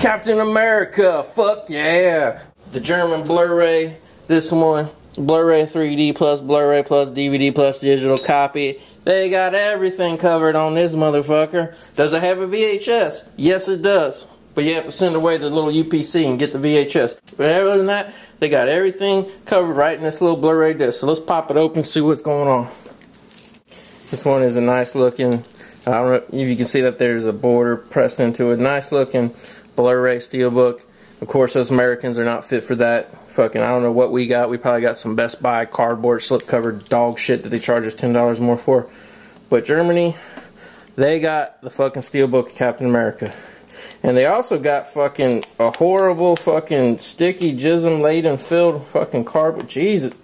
Captain America, fuck yeah. The German Blu-ray, this one, Blu-ray 3D plus Blu-ray plus DVD plus digital copy. They got everything covered on this motherfucker. Does it have a VHS? Yes, it does. But you have to send away the little UPC and get the VHS. But other than that, they got everything covered right in this little Blu-ray disc. So let's pop it open see what's going on. This one is a nice looking, I don't know if you can see that there's a border pressed into it. Nice looking Blu-ray steelbook. Of course, those Americans are not fit for that. Fucking, I don't know what we got. We probably got some Best Buy cardboard slip-covered dog shit that they charge us $10 more for. But Germany, they got the fucking steelbook of Captain America. And they also got fucking a horrible fucking sticky jism laden filled fucking cardboard. Jesus.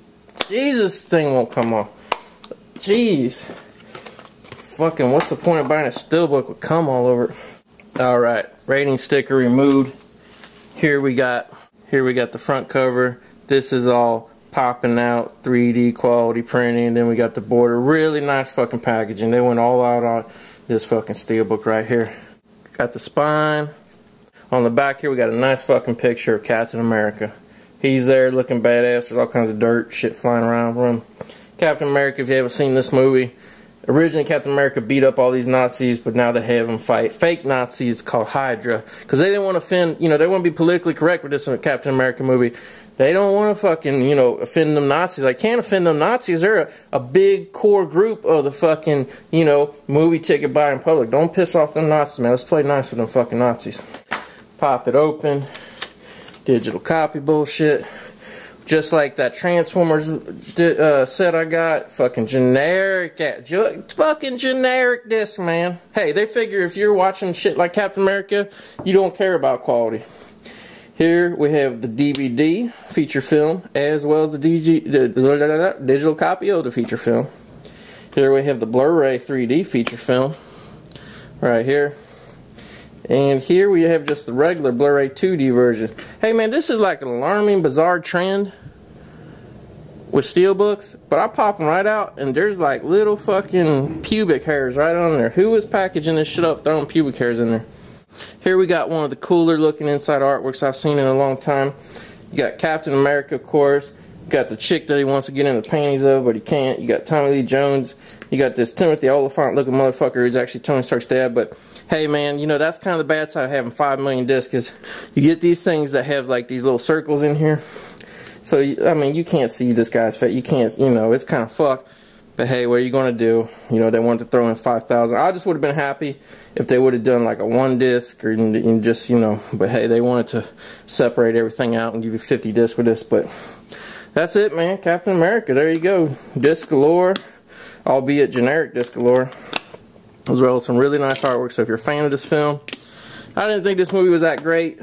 Jesus thing won't come off. Jeez. Fucking what's the point of buying a steelbook with cum all over it? Alright, rating sticker removed. Here we got here we got the front cover. This is all popping out 3D quality printing. Then we got the border. Really nice fucking packaging. They went all out on this fucking steelbook right here. Got the spine. On the back here we got a nice fucking picture of Captain America. He's there looking badass. There's all kinds of dirt shit flying around from him. Captain America, if you haven't seen this movie, originally Captain America beat up all these Nazis, but now they have them fight fake Nazis called Hydra because they didn't want to offend, you know, they want to be politically correct with this Captain America movie. They don't want to fucking, you know, offend them Nazis. I can't offend them Nazis. They're a, a big core group of the fucking, you know, movie ticket buying public. Don't piss off them Nazis, man. Let's play nice with them fucking Nazis. Pop it open. Digital copy bullshit. Just like that Transformers uh, set I got, fucking generic, fucking generic disc, man. Hey, they figure if you're watching shit like Captain America, you don't care about quality. Here we have the DVD feature film, as well as the, DG, the digital copy of the feature film. Here we have the Blu-ray 3D feature film, right here. And here we have just the regular Blu-ray 2D version. Hey man, this is like an alarming, bizarre trend with steelbooks, but I pop them right out and there's like little fucking pubic hairs right on there. Who was packaging this shit up throwing pubic hairs in there? Here we got one of the cooler looking inside artworks I've seen in a long time. You got Captain America, of course. Got the chick that he wants to get in the panties of, but he can't. You got Tommy Lee Jones. You got this Timothy Olyphant looking motherfucker who's actually Tony Stark's dad, but hey man, you know, that's kind of the bad side of having 5 million discs is you get these things that have like these little circles in here. So, I mean, you can't see this guy's face. You can't, you know, it's kind of fucked. But hey, what are you going to do? You know, they wanted to throw in 5,000. I just would have been happy if they would have done like a one disc or and just, you know, but hey, they wanted to separate everything out and give you 50 discs with this. But that's it, man. Captain America, there you go. Disc galore, albeit generic disc galore as well as some really nice artwork. So if you're a fan of this film, I didn't think this movie was that great,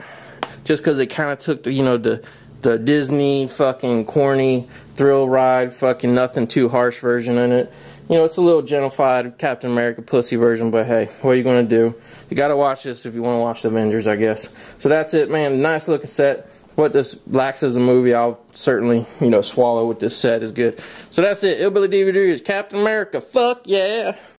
just because it kind of took the, you know, the the Disney fucking corny thrill ride, fucking nothing too harsh version in it. You know, it's a little gentified Captain America pussy version, but hey, what are you gonna do? You gotta watch this if you want to watch the Avengers, I guess. So that's it, man. Nice looking set. What this lacks as a movie, I'll certainly, you know, swallow with this set is good. So that's it. Hillbilly DVD is Captain America. Fuck yeah.